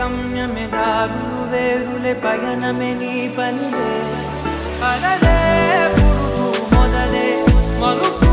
గమ్యమె దారులు వేరులే పయనమే నీ పనిలే. అలలే పురుగు మొదలే మలుపు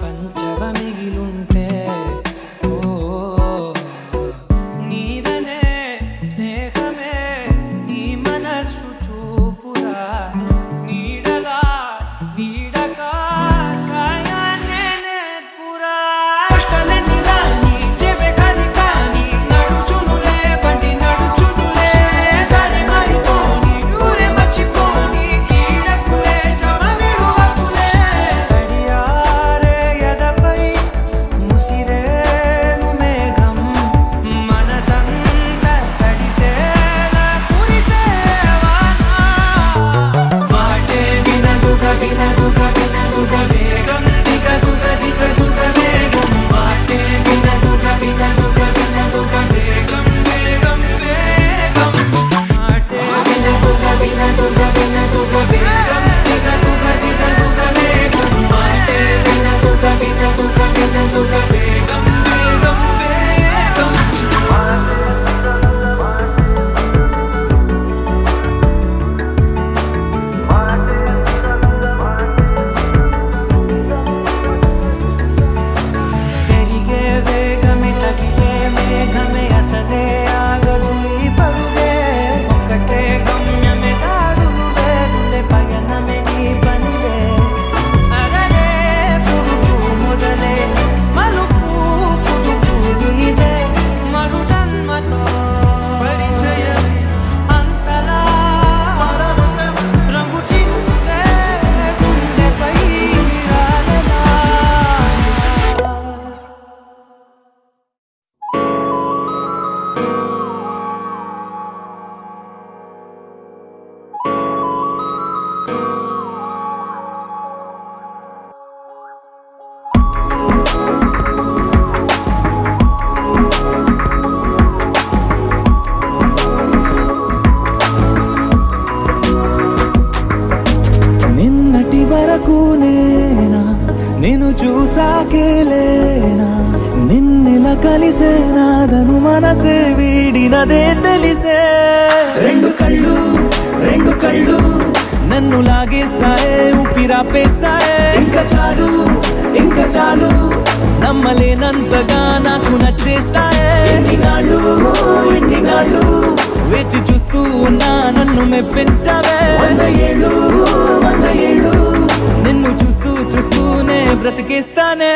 ప్రపంచవ మిగిలుంటే సాకేలేనా? నిన్నెల కలిసేనాదను మనసే వీడినదే తెలిసే. రెండు కళ్ళు రెండు కళ్ళు. నన్ను లాగే సాయే లాగేశాయే ఊపిరాపేశాయే ఇంకా చాలు ఇంకా చాలు. నమ్మలేనంతగా నాకు నచ్చేస్తాయే ఎన్ని నాళ్ళు వేచి చూస్తూ ఉన్నా నన్ను మెప్పించావే. వంద ఏళ్ళు వంద ఏళ్ళు. నిన్ను బ్రతికిస్తానే.